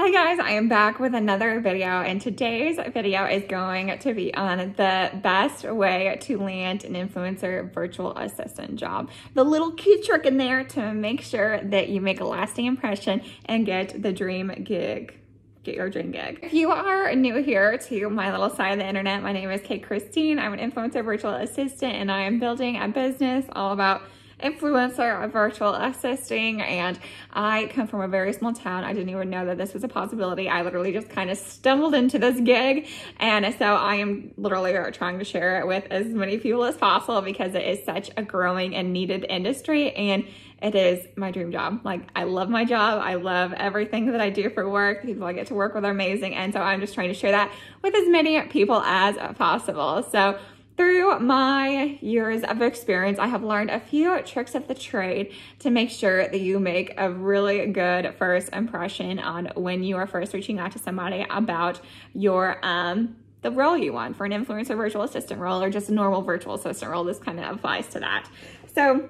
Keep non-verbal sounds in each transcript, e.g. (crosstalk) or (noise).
Hi guys, I am back with another video and today's video is going to be on the best way to land an influencer virtual assistant job. The little cute trick in there to make sure that you make a lasting impression and get the dream gig get your dream gig. If you are new here to my little side of the internet, my name is Kate Christine. I'm an influencer virtual assistant and I am building a business all about influencer virtual assisting and I come from a very small town. I didn't even know that this was a possibility. I literally just kind of stumbled into this gig and so I am literally trying to share it with as many people as possible because it is such a growing and needed industry and it is my dream job. Like I love my job. I love everything that I do for work. The people I get to work with are amazing. And so I'm just trying to share that with as many people as possible. So through my years of experience, I have learned a few tricks of the trade to make sure that you make a really good first impression on when you are first reaching out to somebody about your um, the role you want for an influencer virtual assistant role or just a normal virtual assistant role. This kind of applies to that. So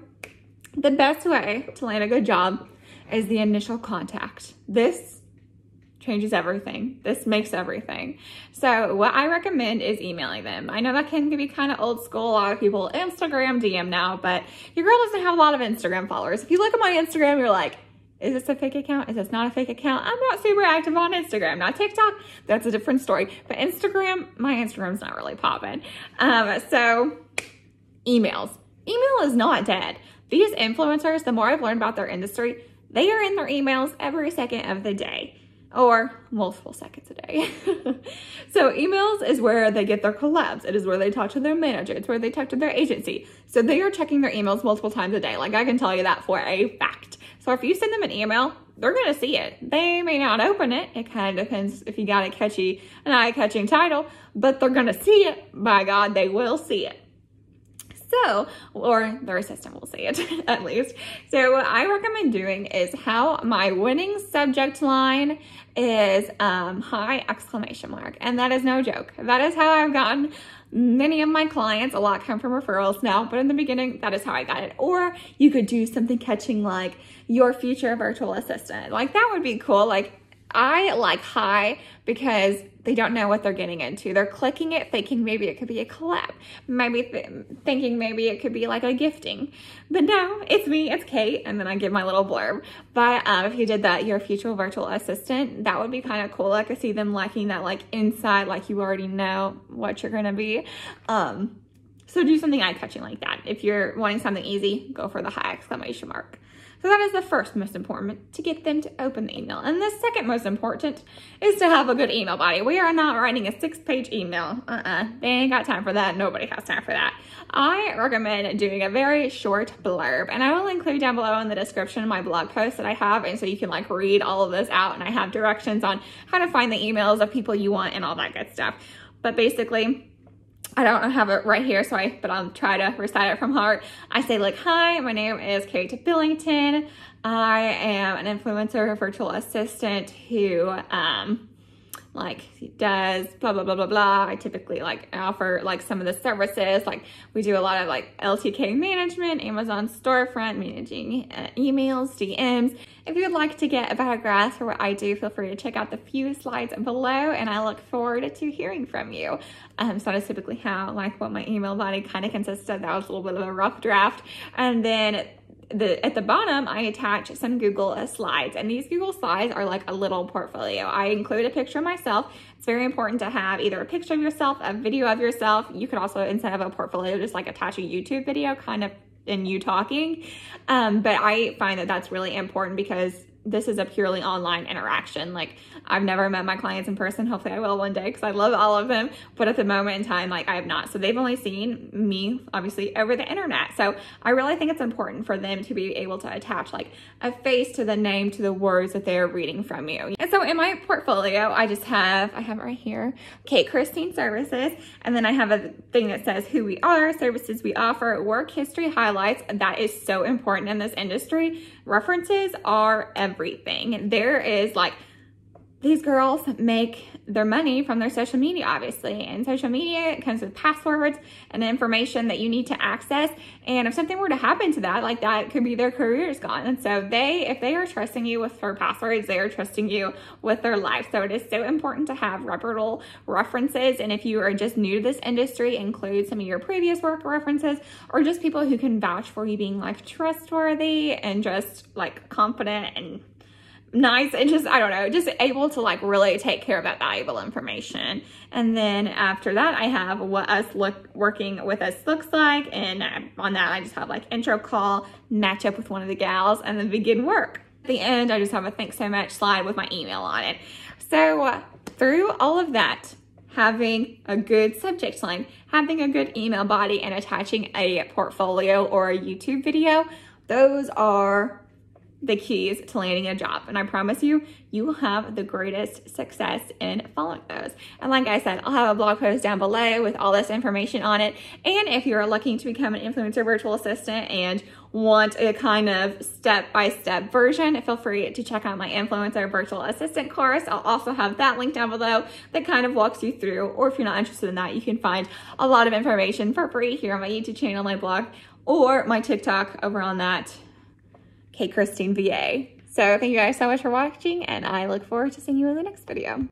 the best way to land a good job is the initial contact. This changes everything. This makes everything. So what I recommend is emailing them. I know that can be kind of old school. A lot of people Instagram DM now, but your girl doesn't have a lot of Instagram followers. If you look at my Instagram, you're like, is this a fake account? Is this not a fake account? I'm not super active on Instagram. Not TikTok, that's a different story. But Instagram, my Instagram's not really popping. Um, so emails. Email is not dead. These influencers, the more I've learned about their industry, they are in their emails every second of the day or multiple seconds a day. (laughs) so emails is where they get their collabs. It is where they talk to their manager. It's where they talk to their agency. So they are checking their emails multiple times a day. Like I can tell you that for a fact. So if you send them an email, they're going to see it. They may not open it. It kind of depends if you got a catchy, an eye-catching title, but they're going to see it. By God, they will see it. So, or their assistant will say it (laughs) at least. So what I recommend doing is how my winning subject line is um, hi exclamation mark. And that is no joke. That is how I've gotten many of my clients, a lot come from referrals now, but in the beginning, that is how I got it. Or you could do something catching like your future virtual assistant. Like that would be cool. Like I like hi because they don't know what they're getting into. They're clicking it thinking maybe it could be a collab. Maybe th thinking maybe it could be like a gifting. But no, it's me, it's Kate, and then I give my little blurb. But um, if you did that, your future virtual assistant, that would be kind of cool. I could see them liking that like inside, like you already know what you're gonna be. Um, so do something eye-catching like that. If you're wanting something easy, go for the hi exclamation mark. So that is the first most important, to get them to open the email. And the second most important is to have a good email body. We are not writing a six page email. Uh-uh, they ain't got time for that. Nobody has time for that. I recommend doing a very short blurb and I will include down below in the description my blog post that I have. And so you can like read all of this out and I have directions on how to find the emails of people you want and all that good stuff. But basically, I don't have it right here, so I, but I'll try to recite it from heart. I say like, hi, my name is Kate Billington. I am an influencer virtual assistant who, um, like does blah, blah, blah, blah, blah. I typically like offer like some of the services. Like we do a lot of like LTK management, Amazon storefront, managing uh, emails, DMs. If you would like to get a better grasp for what I do, feel free to check out the few slides below and I look forward to hearing from you. Um, so that is typically how like what my email body kind of consists of. That was a little bit of a rough draft. And then the at the bottom, I attach some Google slides and these Google slides are like a little portfolio. I include a picture of myself. It's very important to have either a picture of yourself, a video of yourself. You could also, instead of a portfolio, just like attach a YouTube video kind of in you talking. Um, but I find that that's really important because this is a purely online interaction. Like I've never met my clients in person. Hopefully I will one day because I love all of them. But at the moment in time, like I have not. So they've only seen me obviously over the internet. So I really think it's important for them to be able to attach like a face to the name to the words that they're reading from you. And so in my portfolio, I just have, I have it right here, Kate Christine Services. And then I have a thing that says who we are, services we offer, work history highlights. That is so important in this industry. References are everything. There is like these girls make their money from their social media, obviously. And social media comes with passwords and information that you need to access. And if something were to happen to that, like that could be their career is gone. And so they, if they are trusting you with their passwords, they are trusting you with their life. So it is so important to have reputable references. And if you are just new to this industry, include some of your previous work references or just people who can vouch for you being like trustworthy and just like confident and nice and just, I don't know, just able to like really take care of that valuable information. And then after that, I have what us look working with us looks like. And on that, I just have like intro call, match up with one of the gals and then begin work. At the end, I just have a thanks so much slide with my email on it. So uh, through all of that, having a good subject line, having a good email body and attaching a portfolio or a YouTube video, those are the keys to landing a job. And I promise you, you will have the greatest success in following those. And like I said, I'll have a blog post down below with all this information on it. And if you're looking to become an influencer virtual assistant and want a kind of step-by-step -step version, feel free to check out my influencer virtual assistant course. I'll also have that link down below that kind of walks you through. Or if you're not interested in that, you can find a lot of information for free here on my YouTube channel, my blog, or my TikTok over on that Kate Christine VA. So thank you guys so much for watching and I look forward to seeing you in the next video.